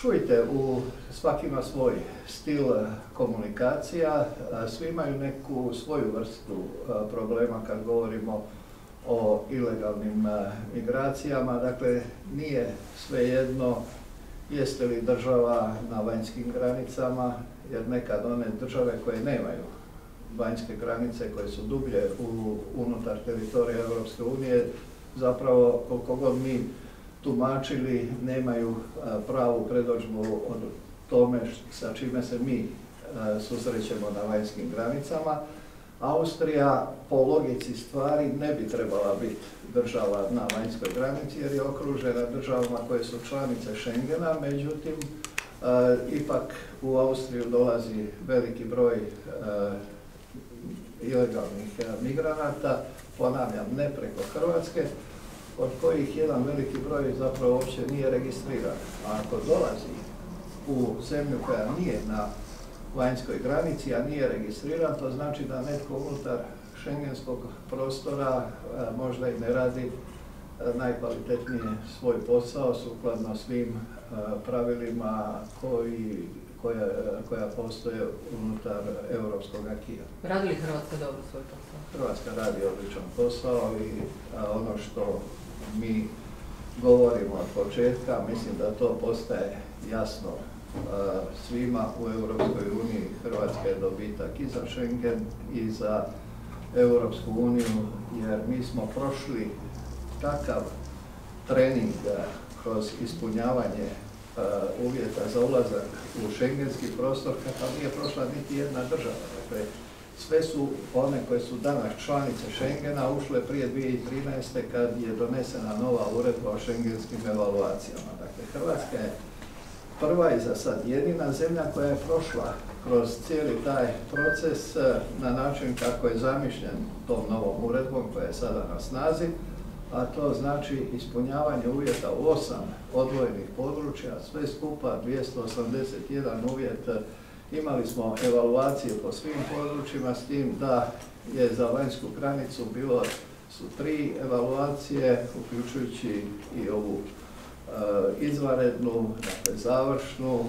Čujte, u, svaki ima svoj stil komunikacija, svi imaju neku svoju vrstu problema kad govorimo o ilegalnim migracijama, dakle nije svejedno jeste li država na vanjskim granicama, jer nekad one države koje nemaju vanjske granice, koje su dublje u, unutar teritorija Europske unije, zapravo koliko god mi tumačili nemaju pravu predođbu o tome sa čime se mi susrećemo na vanjskim granicama. Austrija po logici stvari ne bi trebala biti država na vanjskoj granici jer je okružena državama koje su članice Schengena, međutim ipak u Austriju dolazi veliki broj ilegalnih migranata, ponavljam, ne preko Hrvatske, od kojih jedan veliki broj zapravo uopće nije registriran. A ako dolazi u zemlju koja nije na vanjskoj granici, a nije registriran, to znači da netko unutar šengenskog prostora možda i ne radi najkvalitetnije svoj posao sukladno svim pravilima koji, koja, koja postoje unutar europskog akija. Radi li Hrvatska dobro svoj posao? Hrvatska radi odličan posao i ono što mi govorimo od početka, mislim da to postaje jasno svima u Europskoj uniji. Hrvatska je dobitak i za Schengen i za Europsku uniju, jer mi smo prošli takav trening kroz ispunjavanje uvjeta za ulazak u šengenski prostor kakav nije prošla niti jedna država. Dakle, sve su one koje su danas članice Schengena ušle prije 2013. kad je donesena nova uredba o šengenskim evaluacijama. Dakle, Hrvatska je prva i za sad jedina zemlja koja je prošla kroz cijeli taj proces na način kako je zamišljen tom novom uredbom koja je sada na snazi, a to znači ispunjavanje uvjeta u osam odvojenih područja, sve skupa 281 uvjet Imali smo evaluacije po svim područjima s tim da je za vanjsku granicu bilo su tri evaluacije, uključujući i ovu izvanrednu, dakle završnu,